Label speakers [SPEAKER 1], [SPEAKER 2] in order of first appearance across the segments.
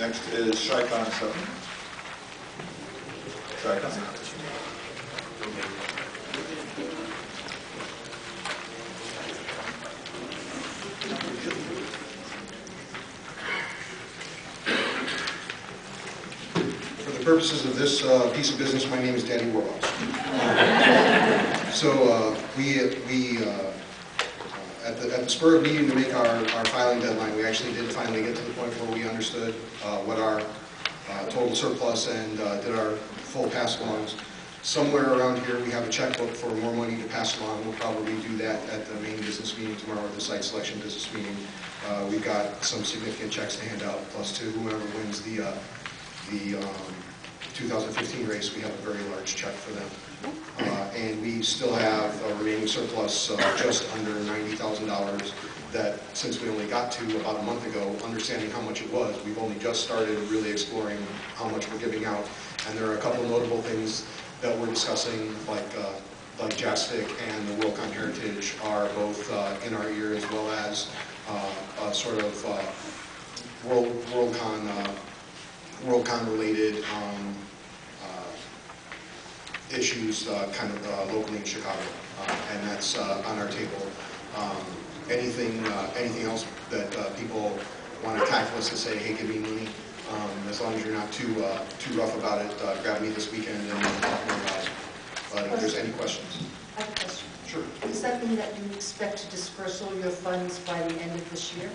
[SPEAKER 1] Next is seven. Chicon.
[SPEAKER 2] For the purposes of this uh, piece of business, my name is Danny Warhouse. So uh, we, we, uh, the, at the spur of needing to make our, our filing deadline, we actually did finally get to the point where we understood uh, what our uh, total surplus and uh, did our full pass-alongs. Somewhere around here, we have a checkbook for more money to pass along. We'll probably do that at the main business meeting tomorrow, or the site selection business meeting. Uh, We've got some significant checks to hand out, plus to whoever wins the, uh, the um, 2015 race, we have a very large check for them. Uh, And we still have a remaining surplus, uh, just under $90,000, that since we only got to about a month ago, understanding how much it was, we've only just started really exploring how much we're giving out. And there are a couple notable things that we're discussing, like, uh, like and the Worldcon Heritage are both uh, in our ear, as well as uh, sort of uh, World Worldcon uh, WorldCon-related um, uh, issues uh, kind of uh, locally in Chicago, Uh, and that's uh, on our table. Um, Anything, uh, anything else that uh, people want to tackle us and say, hey, give me money, um, as long as you're not too, uh, too rough about it, uh, grab me this weekend and we'll talk more about it. But if there's any questions.
[SPEAKER 3] I have a question.
[SPEAKER 2] Sure.
[SPEAKER 3] Does that mean that you expect to disperse all your funds by the end of this year?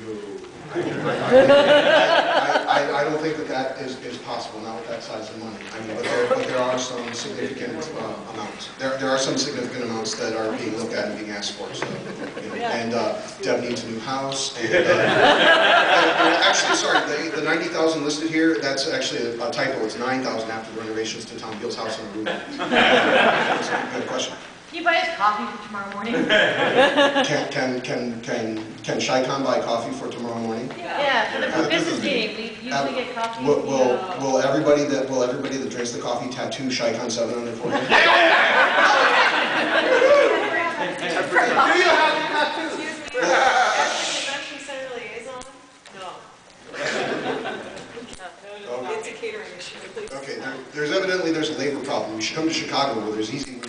[SPEAKER 2] No. I, I, I don't think that that is, is possible, not with that size of money. I mean, but there, but there are some significant uh, amounts. There, there are some significant amounts that are being looked at and being asked for, so, you know. And uh, Deb needs a new house, and, uh, and- and actually, sorry, the, the ninety thousand listed here, that's actually a typo, it's nine thousand after the renovations to Tom Beal's house on the roof. Good question.
[SPEAKER 4] Can you buy us coffee for tomorrow morning?
[SPEAKER 2] Can, can, can, can, can Chicon buy coffee for tomorrow morning?
[SPEAKER 4] Yeah, for the for business meeting, we usually get coffee.
[SPEAKER 2] Will, will, uh, will everybody that, will everybody that drinks the coffee tattoo Chicon 7 on their forehead?
[SPEAKER 5] Do you have a tattoo?
[SPEAKER 6] Excuse me, as the convention center liaison? No. It's a catering issue.
[SPEAKER 2] Okay, there, there's evidently, there's a labor problem. You should come to Chicago where there's easy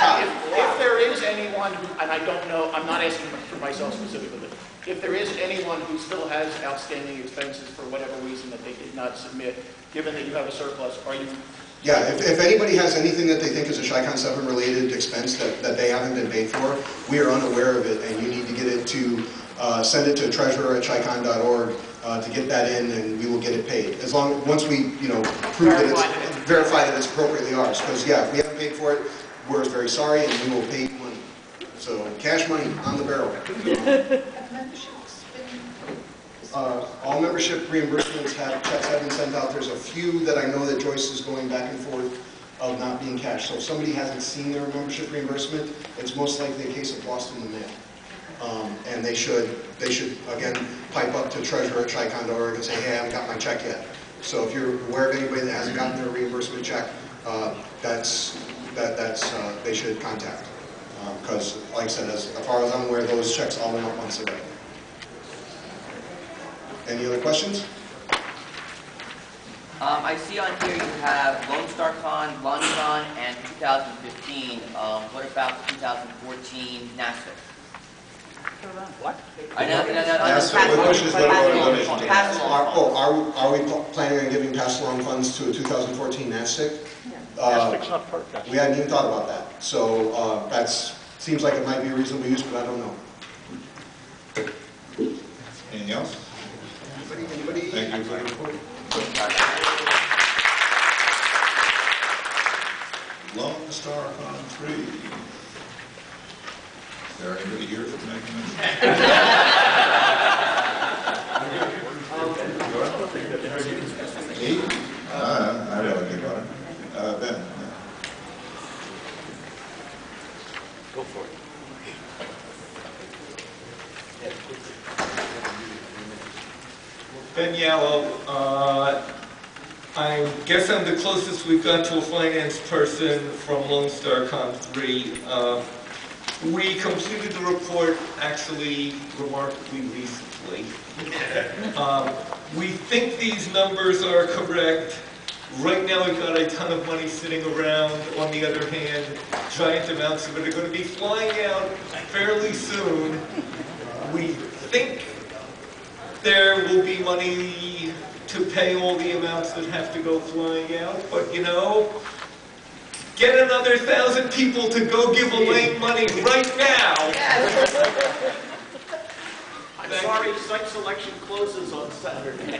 [SPEAKER 2] Todd,
[SPEAKER 5] If there is anyone, who- and I don't know, I'm not asking for myself specifically, if there is anyone who still has outstanding expenses for whatever reason that they did not submit, given that you have a surplus, are you,
[SPEAKER 2] yeah, if, if anybody has anything that they think is a Chicon 7 related expense that, that they haven't been paid for, we are unaware of it and you need to get it to, uh, send it to treasurer at treasurer@chicon.org uh, to get that in and we will get it paid. As long, once we, you know, prove that it's,
[SPEAKER 5] Verify that it-
[SPEAKER 2] verify that it's appropriately ours. Because, yeah, if we haven't paid for it, we're very sorry and we will pay you money. So, cash money on the barrel.
[SPEAKER 3] Have memberships been?
[SPEAKER 2] Uh, All membership reimbursements have, checks have been sent out. There's a few that I know that Joyce is going back and forth of not being cashed. So if somebody hasn't seen their membership reimbursement, it's most likely a case of lost in the mail. Um, And they should, they should, again, pipe up to treasurer at Chi-Con.org and say, hey, I haven't got my check yet. So if you're aware of anybody that hasn't gotten their reimbursement check, uh, that's, that, that's, uh, they should contact. Because, like I said, as far as I'm aware, those checks all went out months ago. Any other questions?
[SPEAKER 7] Um, I see on here you have Lone Star Con, LonCon, and 2015. Um, what about 2014 NASFiC?
[SPEAKER 5] what?
[SPEAKER 7] I know, no, no, no.
[SPEAKER 2] Yes,
[SPEAKER 7] pass
[SPEAKER 2] the
[SPEAKER 7] along-
[SPEAKER 2] question is whether
[SPEAKER 7] pass
[SPEAKER 2] or
[SPEAKER 7] along
[SPEAKER 2] not-
[SPEAKER 7] Pass along
[SPEAKER 2] Are, oh, are, we- are we pl- planning on giving pass-along funds to a 2014 NASFiC? Uh,
[SPEAKER 5] Asterix not part of that.
[SPEAKER 2] We hadn't even thought about that. So uh, that's, seems like it might be a reasonable use, but I don't know.
[SPEAKER 1] Anything else?
[SPEAKER 2] Anybody, anybody?
[SPEAKER 1] Thank you for the report. Lone Star Con three. Is there anybody here to make a mention? Me? Uh, I don't think about it. Uh, Ben?
[SPEAKER 5] Go for it.
[SPEAKER 8] Ben Yalow, uh, I guess I'm the closest we've got to a finance person from Lone Star Con 3. Uh, We completed the report actually remarkably recently. Um, We think these numbers are correct. Right now, we've got a ton of money sitting around. On the other hand, giant amounts of it are going to be flying out fairly soon. We think there will be money to pay all the amounts that have to go flying out, but you know, get another thousand people to go give away money right now.
[SPEAKER 5] I'm sorry, site selection closes on Saturday.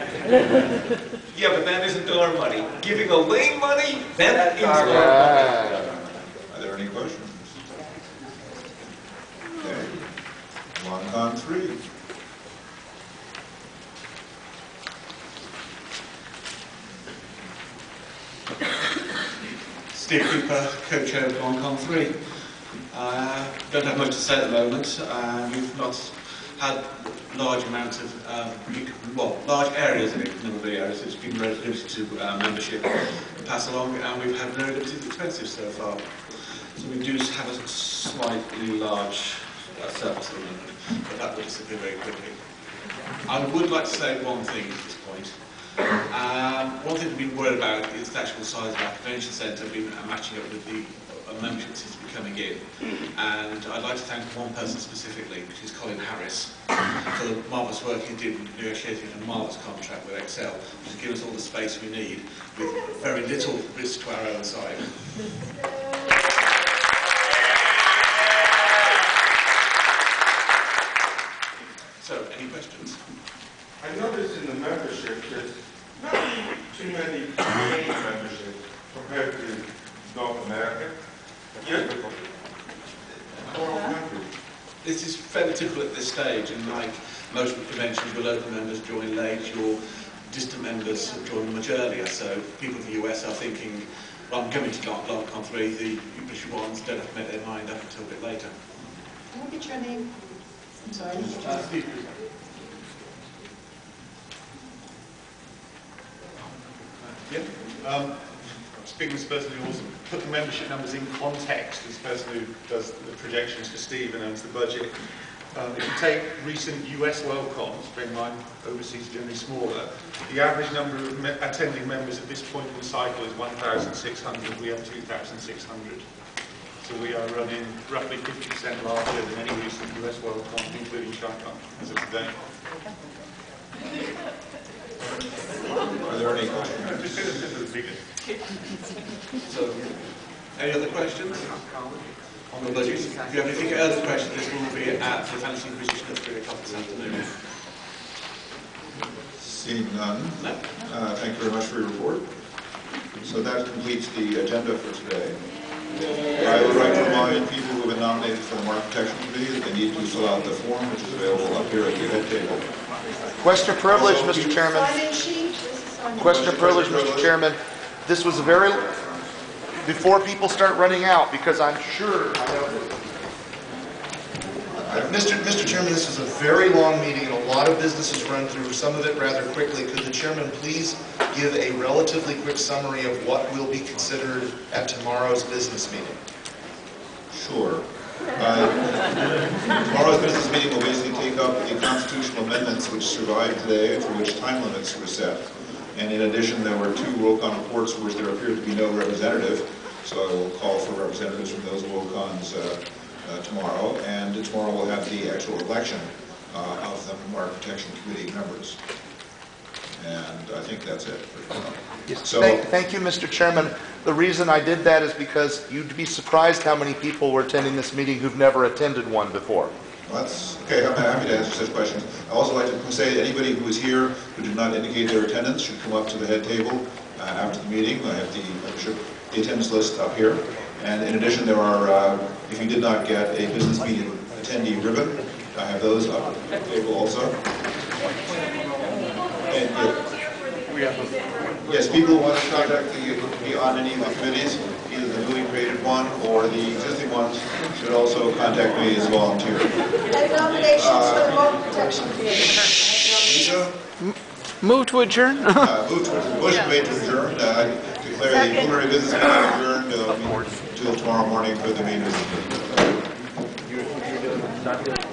[SPEAKER 8] Yeah, but that isn't our money. Giving away money, that is our money.
[SPEAKER 1] Are there any questions? Okay. Loncon three.
[SPEAKER 9] Steve Cooper, co-chair of Loncon 3. Uh, don't have much to say at the moment. Uh, we've not had large amounts of, um, well, large areas of the areas. It's been limited to uh, membership and pass along, and we've had very limited expenses so far. So we do have a slightly large uh, surplus at the moment, but that will disappear very quickly. I would like to say one thing at this point. Um, one thing we've been worried about is the actual size of our convention centre being uh, matching up with the uh, membership that seems to be coming in. And I'd like to thank one person specifically, which is Colin Harris, for the marvellous work he did in negotiating a marvellous contract with ExCeL, which has given us all the space we need with very little risk to our own side. So, any questions?
[SPEAKER 10] I noticed in the membership, not too many paid memberships compared to North America. Yeah.
[SPEAKER 9] This is fairly typical at this stage, and like most conventions, your local members join late, your distant members join much earlier. So people in the US are thinking, well, I'm coming to LonCon 3, the British ones don't have to make their mind up until a bit later.
[SPEAKER 3] Can I get your name? I'm sorry.
[SPEAKER 11] Uh, Um, Speaking as the person who also put the membership numbers in context, the person who does the projections for Steve and owns the budget, um, if you take recent US WorldCons, bear in mind overseas generally smaller, the average number of me- attending members at this point in the cycle is 1,600. We have 2,600. So we are running roughly 50% larger than any recent US WorldCon, including Shanghai, as of today.
[SPEAKER 1] Are there any questions?
[SPEAKER 11] Just this is.
[SPEAKER 9] So, any other questions on the budget? If you have any other questions, this will be at the Fancy British at 3 o'clock this afternoon.
[SPEAKER 1] Seeing none,
[SPEAKER 9] No?
[SPEAKER 1] uh, thank you very much for your report. So that completes the agenda for today. I would like to remind people who have been nominated for the Mark Protection Committee that they need to fill out the form, which is available up here at the head table.
[SPEAKER 12] Question of privilege, Mr. Chairman.
[SPEAKER 3] Sign-in sheet? This is sign-in.
[SPEAKER 12] Question of privilege, Mr. Chairman. This was a very, before people start running out, because I'm sure, I know Mr. Mr. Chairman, this is a very long meeting and a lot of business is run through, some of it rather quickly. Could the chairman please give a relatively quick summary of what will be considered at tomorrow's business meeting?
[SPEAKER 1] Sure. Uh, Tomorrow's business meeting will basically take up the constitutional amendments which survived today, and for which time limits were set. And in addition, there were two Worldcon reports for which there appeared to be no representative, so I will call for representatives from those Worldcons uh, uh, tomorrow. And tomorrow we'll have the actual election uh, of the Mark Protection Committee members. And I think that's it for tomorrow. So-
[SPEAKER 12] Thank thank you, Mr. Chairman. The reason I did that is because you'd be surprised how many people were attending this meeting who've never attended one before.
[SPEAKER 1] That's, okay, I'm happy to answer such questions. I also like to say that anybody who is here who did not indicate their attendance should come up to the head table uh, after the meeting. I have the membership, the attendance list up here. And in addition, there are, uh, if you did not get a business meeting attendee ribbon, I have those up at the table also. And, uh, Yes, people want to contact the, be on any of the committees, either the newly created one or the existing should also contact me as volunteers.
[SPEAKER 3] Any nominations for the Mark Protection Committee?
[SPEAKER 12] Move to adjourn?
[SPEAKER 1] Uh, Move to, motion made to adjourn. Uh, I declare the preliminary business meeting adjourned uh, till tomorrow morning for the main business meeting.
[SPEAKER 5] not good.